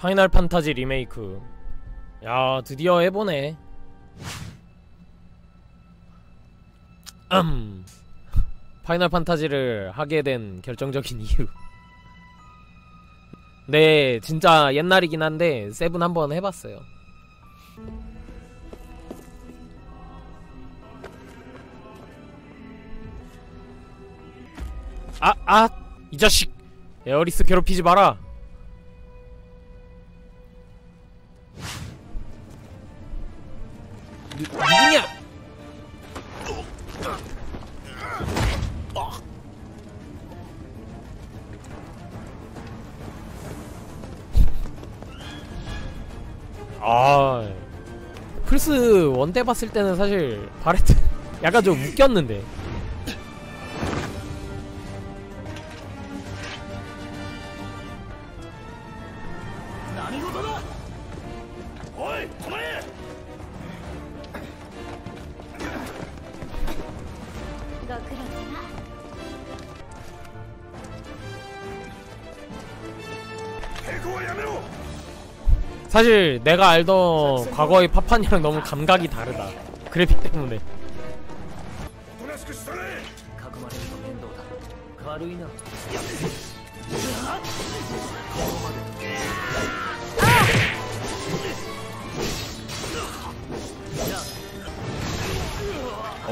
파이널 판타지 리메이크 야 드디어 해보네 음. 파이널 판타지를 하게 된 결정적인 이유 네 진짜 옛날이긴 한데 세븐 한번 해봤어요 아! 아! 이 자식! 에어리스 괴롭히지 마라! 아 플스 예. 원대 봤을 때는 사실 바레트 약간 좀 웃겼는데 사실 내가 알던 과거의 파판이랑 너무 감각이 다르다 그래픽 때문에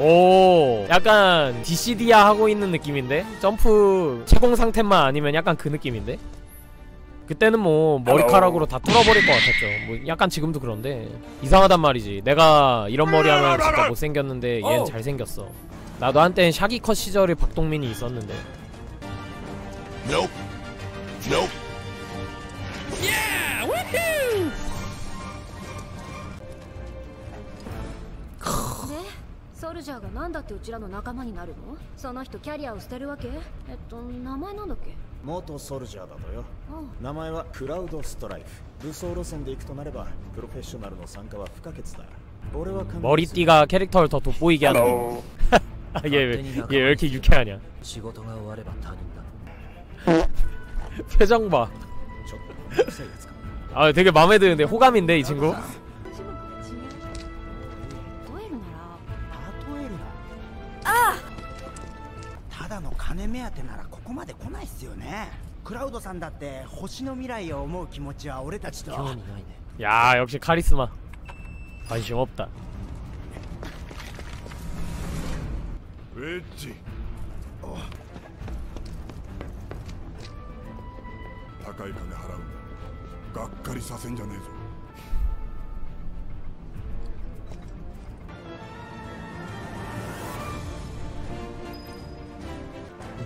오 약간 DCD야 하고 있는 느낌인데? 점프 채공 상태만 아니면 약간 그 느낌인데? 그때는 뭐 머리카락으로 다 뚫어버릴 것 같았죠 뭐 약간 지금도 그런데 이상하단 말이지 내가 이런 머리 하면 진짜 못생겼는데 얘는 어. 잘생겼어 나도 한때 샤기컷 시절에 박동민이 있었는데 n o ソルジャーが何だってうちらの仲間になるのその人キャリアを捨てるわけえっと名前なんだっけ元ソルジャーだとよ、名前はクラウドストライフ武装路線で行くとなればプロフェッショナルの参加は不可欠だ俺は머리띠가터를더돋보이게하 얘얘왜이렇게유쾌하냐표정봐아되게마음에드는데호감인데이친구金目当てならここまで来ないっすよねクラウドさんだって星の未来を思う気持ちは俺たちと興味ないねいやー역시카리스마관심없다웨지어高い金払うんがっかりさせんじゃねえぞ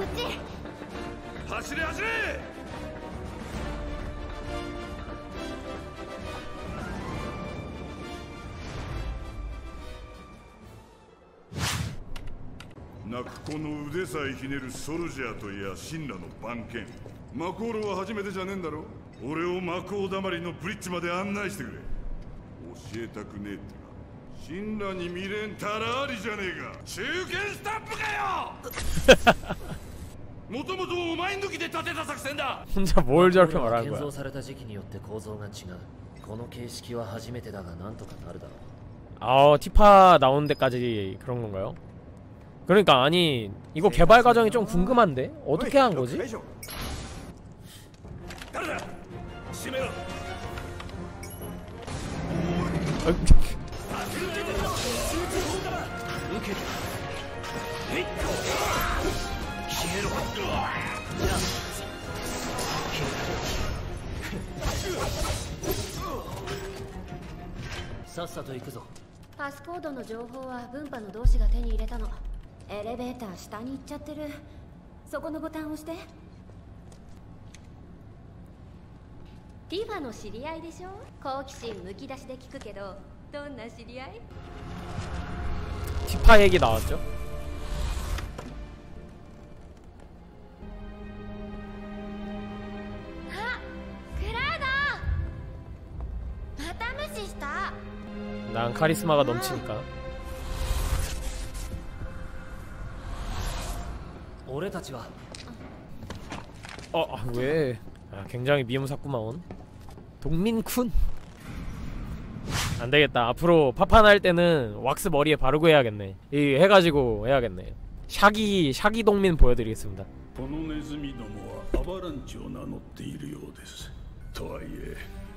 こっち走れ走れ泣く子の腕さえひねるソルジャーといや神羅の番犬マコールは初めてじゃねえんだろ俺をマコーだまりのブリッジまで案内してくれ教えたくねえってか神羅に未練たらありじゃねえか中堅スタッフかよ 혼자 뭘 저렇게 그 말하는 거야? た時期によって構造が違うこの形式 아, 티파 나온 데까지 그런 건가요? 그러니까 아니 이거 네, 개발 과정이 좀 궁금한데 어떻게 한 네, 거지? ろさっさと行くぞパスコードの情報は分派の同士が手に入れたのエレベーター下に行っちゃってるそこのボタン押してティファの知り合いでしょ好奇心むき出しで聞くけどどんな知り合い티파얘기나왔죠 카리스마가 넘치니까. 어, 아, 왜? 아, 굉장히 미움사구마온. 동민쿤. 안 되겠다. 앞으로 파판 할 때는 왁스 머리에 바르고 해야겠네. 이 해가지고 해야겠네. 샤기 샤기 동민 보여드리겠습니다. この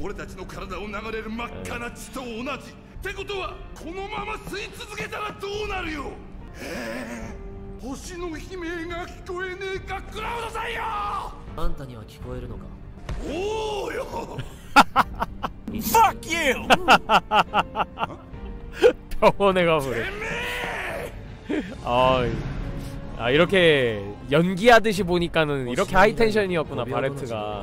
俺たちの体を流れる真っ赤な血と同じってことはこのまま吸い続けたらどうなるよえー、星の悲鳴が聞こえねえかクラウドさんよあんたには聞こえるのかおおよトが아이렇게연기하듯이보니까는이렇게하이텐션이었구나바레트가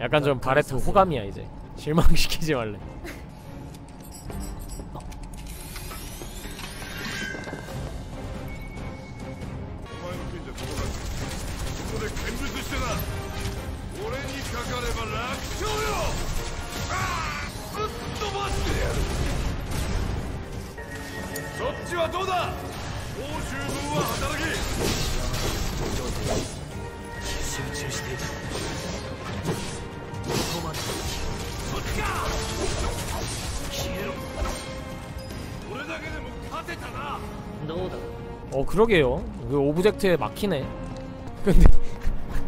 약간 좀 바레트 호감이야 이제 실망시키지 말래集中していた 아! 어그러게요그오브젝트에막히네근데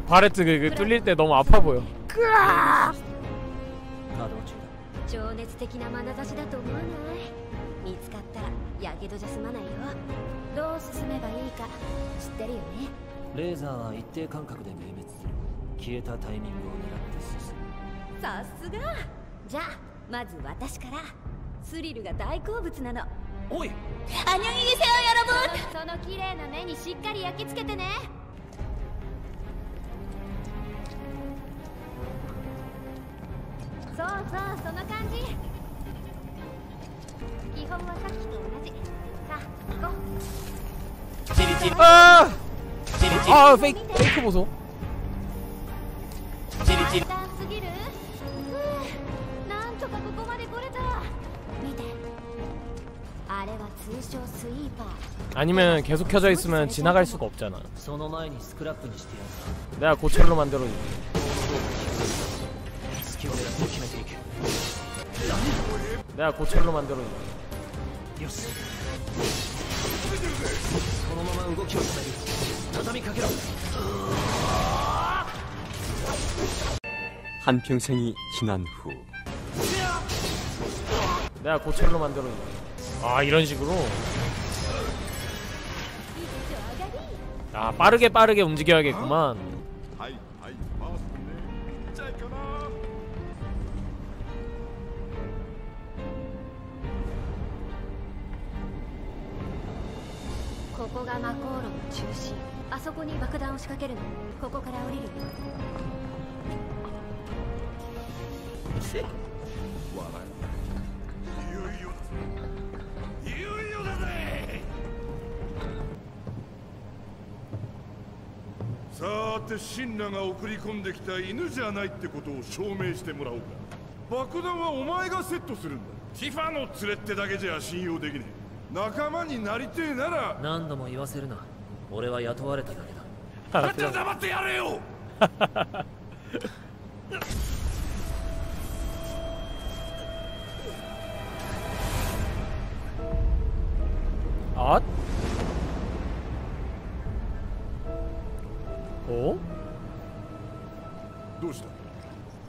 바레트그그뚫릴때너무아파보여끄아情熱的な眼差しだと思わない見つかったらやけどじゃ済まなレーザーは一定間隔で明滅する消えたタイミングを狙って進むさすがじゃあまず私からスリルが大好物なのおいアニョギギセヨヨロブその綺麗な目にしっかり焼き付けてねそうそうその感じ基本はさっきと同じさあ行こうチリチリああフェイクフェイクボゾン 아니면 계속 켜져 있으면 지나갈 수가 없잖아 내가 고철로 만들어 내가 고철로 만들어 한평생이 지난 후 내가 고철로 만들어줄게 아 이런 식으로 아 빠르게 빠르게 움직여야겠구만 さてシ羅が送り込んできた犬じゃないってことを証明してもらおうか爆弾はお前がセットするんだティファの連れってだけじゃ信用できねえ仲間になりてえなら何度も言わせるな俺は雇われただけだだった黙ってやれよあっどうした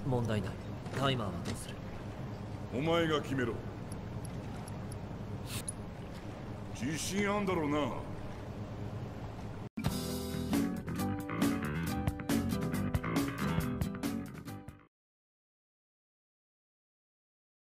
問題ないタイマーはどうするお前が決めろ自信あんだろうな